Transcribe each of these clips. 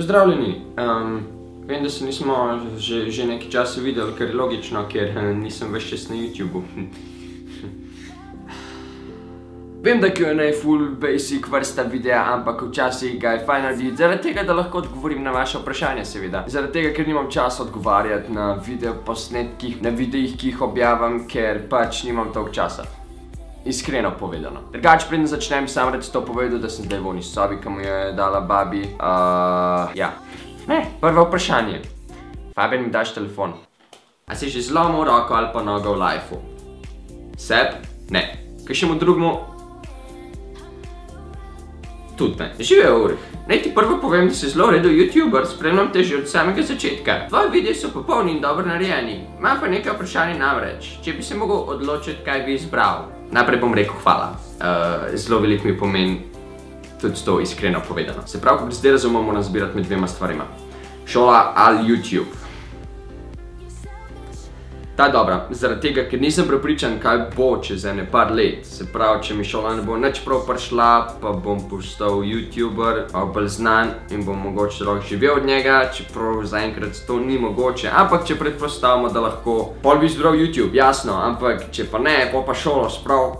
Pozdravljeni. Um, vem, da se nismo že, že nekaj časa videli, kar je logično, ker eh, nisem več čas na YouTubu. Vem, da je ne full basic vrsta videa, ampak včasih ga je fajn narediti, zaradi tega, da lahko odgovorim na vaše vprašanje, seveda. Zaradi tega, ker nimam časa odgovarjati na video posnetkih, na videih, ki jih objavim, ker pač nimam toliko časa. Iskreno povedano. Drugač, preden začnem, sam rad to povedal, da sem zdaj v oni sobi, ki mu je dala babi. Uh, ja. Ne, prvo vprašanje. Fabian, mi daš telefon. A si že zlomil roko ali pa nogo v lifeu? Seb? Ne. Kaj še mu drugmu? Tudi ne. Živijo urih. Naj ti prvo povem, da si zelo redo youtuber, spremljam te že od samega začetka. Tvoji videi so popolni in dobro narejeni. Imam pa nekaj vprašanje namreč. Če bi se mogel odločiti, kaj bi izbral, Najprej bom rekel hvala. Uh, zelo veliko mi pomeni tudi to iskreno povedano. Se pravi, ko zdaj razumemo, moram zbirati med dvema stvarima. Šola ali YouTube. Ta dobra, zaradi tega, ker nisem prepričan, kaj bo čez ene par let. Se pravi, če mi šola ne bo nič prav prišla, pa bom postal YouTuber, bolj znan in bom mogoče rok živel od njega, čeprav zaenkrat to ni mogoče. Ampak, če predpostavimo, da lahko, pol bi izbral YouTube, jasno, ampak če pa ne, pa pa šolo sprav,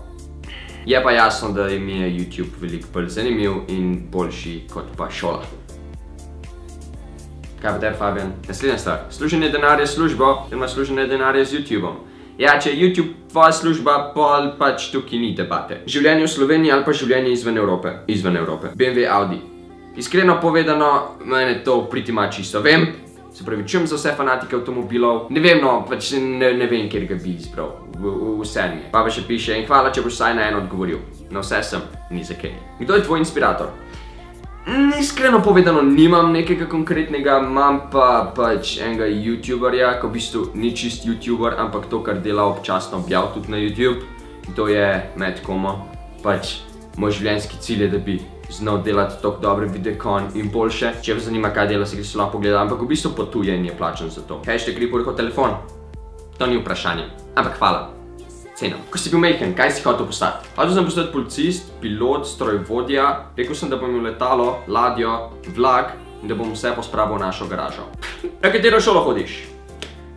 je pa jasno, da mi je YouTube veliko bolj zanimiv in boljši kot pa šola. Kaj pa tebi, Fabian? Naslednja stvar. Služenje denarja s službo, oziroma služenje denarja z YouTubeom. Ja, če je YouTube tvoja služba, pol pač tukaj ni debate. Življenje v Sloveniji ali pa življenje izven Evrope. Izven Evrope. BMW, Audi. Iskreno povedano, mene to priti ima čisto. Vem, se pravi, čujem za vse fanatike avtomobilov. Ne vem, no, pač ne, vem, kjer ga bi izbral. Vse mi je. Pa pa še piše in hvala, če boš saj na eno odgovoril. Na vse sem, ni za kaj. Kdo je tvoj inspirator? Mm, iskreno povedano, nimam nekega konkretnega, imam pa pač enega youtuberja, ko v bistvu ni čist youtuber, ampak to, kar dela občasno objav tudi na YouTube. To je Matt Como. Pač moj življenjski cilj je, da bi znal delati tako dobre videe kon in boljše. Če vas zanima, kaj dela, se se lahko pogleda, ampak v bistvu potuje in je plačen za to. Hashtag ripur kot telefon. To ni vprašanje, ampak hvala ceno. Ko si bil majhen, kaj si hotel postati? Hotel sem postati policist, pilot, strojvodja, rekel sem, da bom imel letalo, ladjo, vlak in da bom vse pospravil v našo garažo. Na katero šolo hodiš?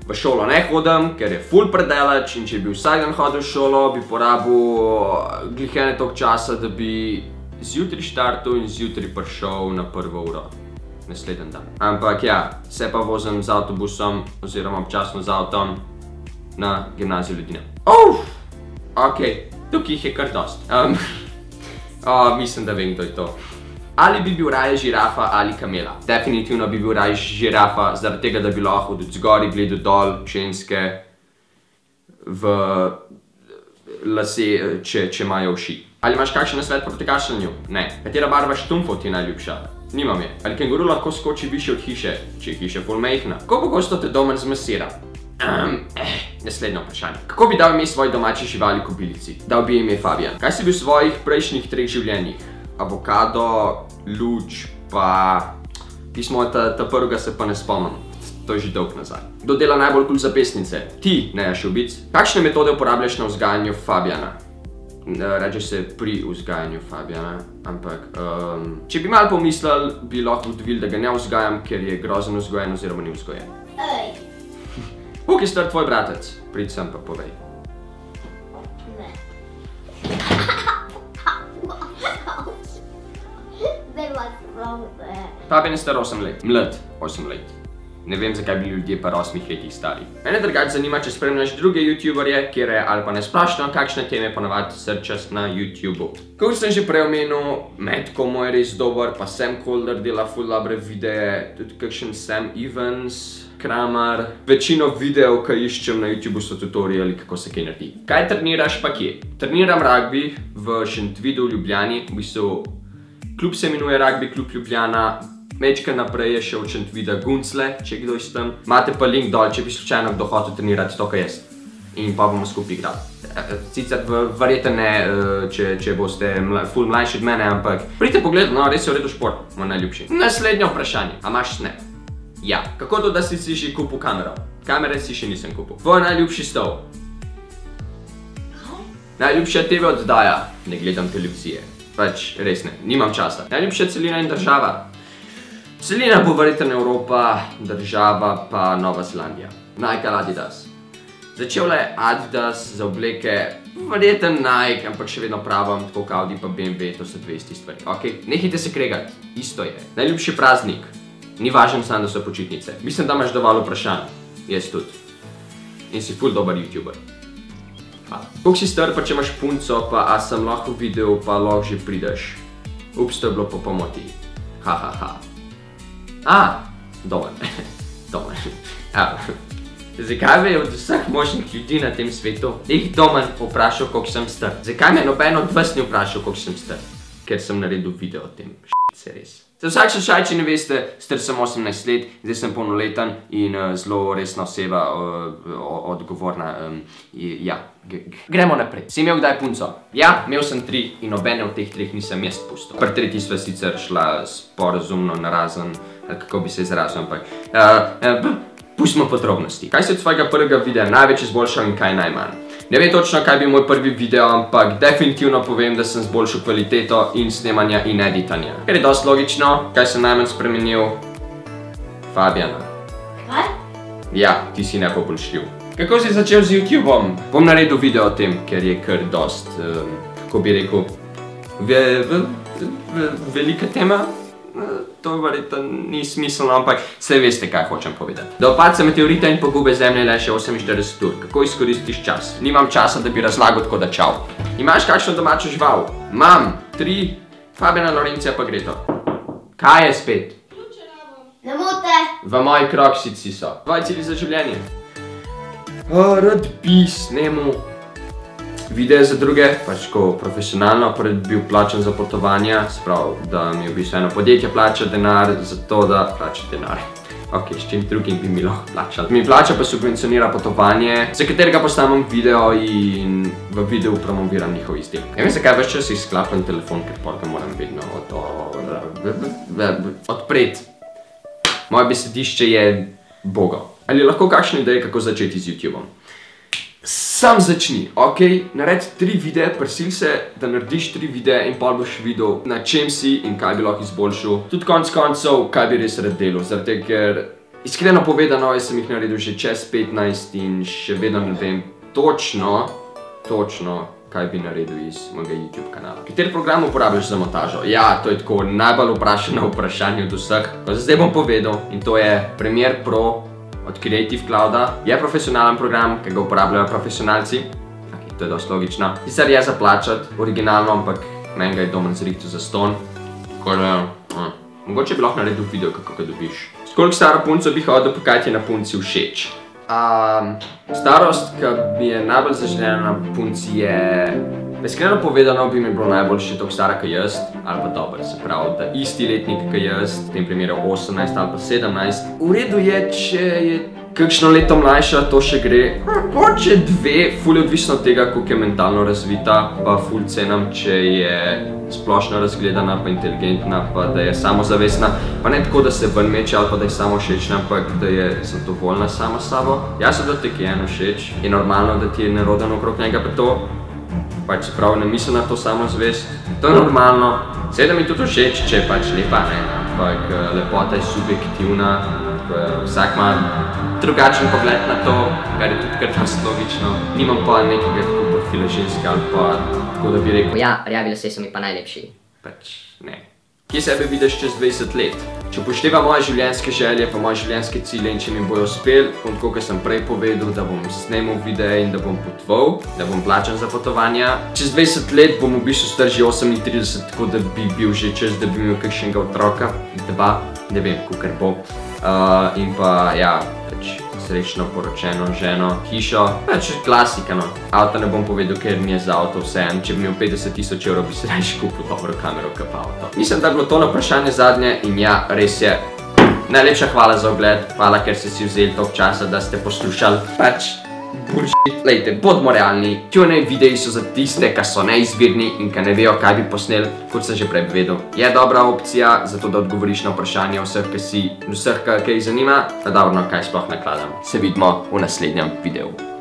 V šolo ne hodim, ker je ful predelač in če bi vsak dan hodil v šolo, bi porabil glihene tok časa, da bi zjutraj štartil in zjutraj prišel na prvo uro. Nasleden dan. Ampak ja, se pa vozim z avtobusom oziroma občasno z avtom na gimnazijo Ljudina. Uf! Ok, tukaj jih je kar dost. Um, oh, mislim, da vem, kdo je to. Ali bi bil raje žirafa ali kamela? Definitivno bi bil raje žirafa, zaradi tega, da bi lahko od zgori gledal dol ženske v lase, če, če imajo uši. Ali imaš kakšen nasvet proti kašljanju? Ne. Katera barva štumfov ti je najljubša? Nimam je. Ali kenguru lahko skoči više od hiše, če je hiša pol mejhna? Kako pogosto te doma zmasira? Um, eh. Naslednje vprašanje. Kako bi dal ime svoji domači živali kobilici? Dal bi ime Fabian. Kaj si bil v svojih prejšnjih treh življenjih? Avokado, luč, pa... Pismo ta, ta prvega se pa ne spomnim. To je že dolg nazaj. Kdo dela najbolj kul zapestnice? Ti, ne Šubic. Kakšne metode uporabljaš na vzgajanju Fabiana? Reče se pri vzgajanju Fabiana, ampak... Um, če bi malo pomislil, bi lahko ugotovili, da ga ne vzgajam, ker je grozen vzgojen oziroma ni vzgojen. Ej! Kako je star tvoj bratec? Prid sem pa povej. Ne. Zdaj vas prav, ne. Fabian je star 8 let. Mlad 8 let. Ne vem, zakaj bi ljudje pa 8 letih stari. Mene drugače zanima, če spremljaš druge youtuberje, kjer je ali pa ne sprašno, kakšne teme ponavadi srčas na YouTubeu. Kot sem že prej omenil, Matt Como je res dober, pa Sam Calder dela full dobre videe, tudi kakšen Sam Evans, Kramar. Večino videov, ki iščem na YouTube, so tutoriali, kako se kaj naredi. Kaj treniraš pa kje? Treniram rugby v Šentvidu v Ljubljani. V bistvu, klub se imenuje Rugby Klub Ljubljana. Mečka naprej je še v Šentvida Guncle, če kdo iz tam. Imate pa link dol, če bi slučajno kdo hotel trenirati to, kaj jaz. In pa bomo skupaj igrali. Sicer verjete ne, če, če boste ful mlajši od mene, ampak pridite pogledat, no, res je v redu šport, moj najljubši. Naslednje vprašanje, a imaš snap? Ja, kako to, da si si že kupil kamero? Kamere si še nisem kupil. Tvoj najljubši stol? Najljubša TV oddaja? Ne gledam televizije. Pač, res ne, nimam časa. Najljubša celina in država? Celina bo verjetno Evropa, država pa Nova Zelandija. Nike ali Adidas. Začel je Adidas za obleke, verjetno Nike, ampak še vedno pravim, tako kot Audi pa BMW, to so dve isti stvari. Ok, nehajte se kregati, isto je. Najljubši praznik, ni važno samo, da so počitnice. Mislim, da imaš dovolj vprašanj, jaz tudi. In si ful dober YouTuber. Hvala. Koliko si star, pa če imaš punco, pa a sem lahko videl, pa lahko že prideš. Ups, to je bilo po pomoti. Ha, ha, ha. A, dober. dober. Ja. Zakaj je od vseh možnih ljudi na tem svetu jih doma vprašal, koliko sem star? Zakaj me noben od vas ni vprašal, koliko sem star? Ker sem naredil video o tem. Se res. Za vsak šašaj, če ne veste, star sem 18 let, zdaj sem polnoleten in uh, zelo resna oseba, uh, odgovorna. Um, ja, G gremo naprej. Si imel kdaj punco? Ja, imel sem tri in nobene od teh treh nisem jaz pustil. Pri tretji sva sicer šla sporazumno narazen, kako bi se izrazil, ampak... Uh, uh, Pustimo podrobnosti. Kaj se od svojega prvega videa največ izboljšal in kaj najmanj? Ne vem točno, kaj bi moj prvi video, ampak definitivno povem, da sem zboljšal kvaliteto in snemanja in editanja. Ker je dosti logično, kaj sem najmanj spremenil? Fabijana. Kaj? Ja, ti si nepopolšljiv. Kako si začel z YouTubeom? Bom naredil video o tem, ker je kar dost, um, kako bi rekel, ve, ve, ve, velika tema to verjetno ni smiselno, ampak vse veste, kaj hočem povedati. Do opadca meteorita in pogube zemlje le še 48 ur. Kako izkoristiš čas? Nimam časa, da bi razlagal tako da čau. Imaš kakšno domačo žival? Mam, tri, Fabena Lorencija pa gre to. Kaj je spet? Ne mote. V moji kroksici so. Tvoji cilji za življenje? Rad bi snemu videe za druge, pač ko profesionalno, pred bil plačan za potovanja, sprav, da mi v bistvu eno podjetje plača denar za to, da plača denar. Ok, s čim drugim bi mi lahko plačal. Mi plača pa subvencionira potovanje, za katerega posnamem video in v videu promoviram njihov izdelek. Ne vem, zakaj več čas izklapam telefon, ker pa ga moram vedno od, odpreti. Moje besedišče je bogo. Ali lahko kakšne ideje, kako začeti z YouTubeom? Sam začni, ok? Naredi tri videe, prisil se, da narediš tri videe in pa boš videl, na čem si in kaj bi lahko izboljšal. Tudi konc koncev, kaj bi res rad delal, zaradi ker iskreno povedano, jaz sem jih naredil že čez 15 in še vedno ne vem točno, točno, kaj bi naredil iz mojega YouTube kanala. Kater program uporabljaš za montažo? Ja, to je tako najbolj vprašano vprašanje od vseh. Zdaj bom povedal in to je Premiere Pro od Creative Clouda. Je profesionalen program, ki ga uporabljajo profesionalci. Ok, to je dosti logično. Sicer je za plačati originalno, ampak meni ga je doma zrihtu za ston. Tako da, uh, mogoče bi lahko naredil video, kako ga dobiš. S koliko staro punco bi hodil, pa kaj ti je na punci všeč? Um, starost, ki mi je najbolj zaželjena na punci je... Iskreno povedano bi mi bilo najbolj še toliko stara kot jaz, ali pa dobro, se pravi, da isti letnik kot jaz, v tem primeru 18 ali pa 17. V redu je, če je kakšno leto mlajša, to še gre. Mogoče dve, ful je odvisno od tega, koliko je mentalno razvita, pa ful cenam, če je splošno razgledana, pa inteligentna, pa da je samozavestna. Pa ne tako, da se ven meče ali pa da je samo všečna, ampak da je zadovoljna sama s sabo. Jasno, da te ki je eno všeč, je normalno, da ti je neroden okrog njega, pa to pač prav ne mislim na to samo zvest. To je normalno. Seveda mi tudi všeč, če je pač lepa, ne. Ampak eh, lepota je subjektivna. Vsak ima drugačen pogled na to, kar je tudi kar dosti logično. Nimam pa nekega tako profila ženske ali pa tako, da bi rekel. Ja, rjavi lasje so mi pa najlepši. Pač ne. Kje sebe vidiš čez 20 let? Če upošteva moje življenjske želje, pa moje življenjske cilje in če mi bojo uspeli, bom tako, kot sem prej povedal, da bom snemal videe in da bom potoval, da bom plačan za potovanja. Čez 20 let bom v bistvu star že 38, tako da bi bil že čez, da bi imel kakšnega otroka, dva, ne vem, kukar bo. Uh, in pa, ja, srečno poročeno ženo, hišo, pač klasika no. Avto ne bom povedal, ker mi je za avto vseeno, če bi imel 50 tisoč evrov, bi se rajši kupil dobro kamero, kot pa avto. Mislim, da je bilo to na vprašanje zadnje in ja, res je. Najlepša hvala za ogled, hvala, ker ste si vzeli toliko časa, da ste poslušali. Pač, bullshit, lejte, bodimo realni, Q&A videi so za tiste, ki so neizvirni in ki ne vejo, kaj bi posneli, kot sem že prej vedel. Je dobra opcija, zato da odgovoriš na vprašanje vseh, ki si, vseh, ki jih zanima, da dobro, kaj sploh nakladam. Se vidimo v naslednjem videu.